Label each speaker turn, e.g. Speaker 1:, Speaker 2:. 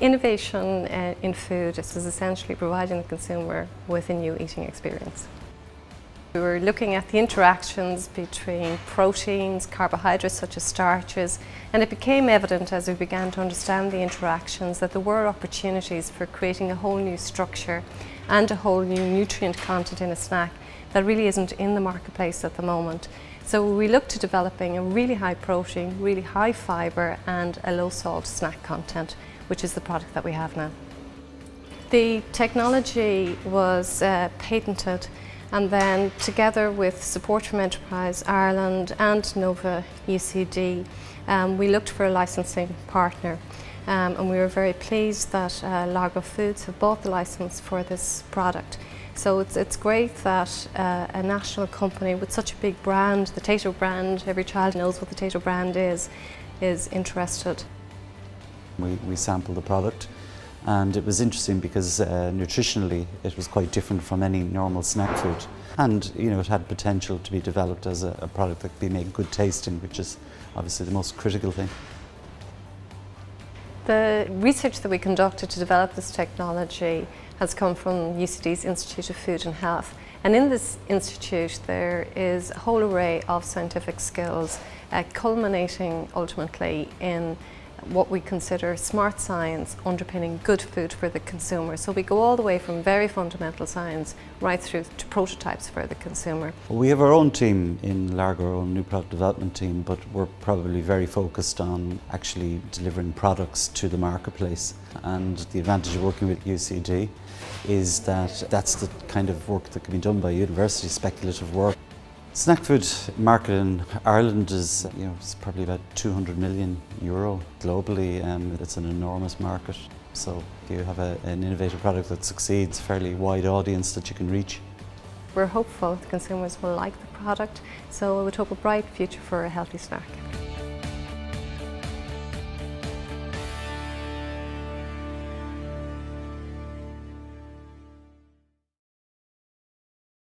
Speaker 1: Innovation uh, in food is essentially providing the consumer with a new eating experience. We were looking at the interactions between proteins, carbohydrates such as starches, and it became evident as we began to understand the interactions that there were opportunities for creating a whole new structure and a whole new nutrient content in a snack that really isn't in the marketplace at the moment. So we looked to developing a really high protein, really high fibre and a low salt snack content which is the product that we have now. The technology was uh, patented and then together with support from Enterprise Ireland and Nova UCD um, we looked for a licensing partner um, and we were very pleased that uh, Largo Foods have bought the license for this product. So it's, it's great that uh, a national company with such a big brand, the Tayto brand, every child knows what the Tayto brand is, is interested.
Speaker 2: We, we sampled the product. And it was interesting because uh, nutritionally it was quite different from any normal snack food. And you know it had potential to be developed as a, a product that could be made good tasting which is obviously the most critical thing.
Speaker 1: The research that we conducted to develop this technology has come from UCD's Institute of Food and Health. And in this institute there is a whole array of scientific skills uh, culminating ultimately in what we consider smart science underpinning good food for the consumer. So we go all the way from very fundamental science right through to prototypes for the consumer.
Speaker 2: We have our own team in Largo, our own new product development team, but we're probably very focused on actually delivering products to the marketplace. And the advantage of working with UCD is that that's the kind of work that can be done by university, speculative work. Snack food market in Ireland is, you know, it's probably about 200 million euro globally. Um, it's an enormous market. So if you have a, an innovative product that succeeds, fairly wide audience that you can reach.
Speaker 1: We're hopeful the consumers will like the product, so we would hope a bright future for a healthy snack.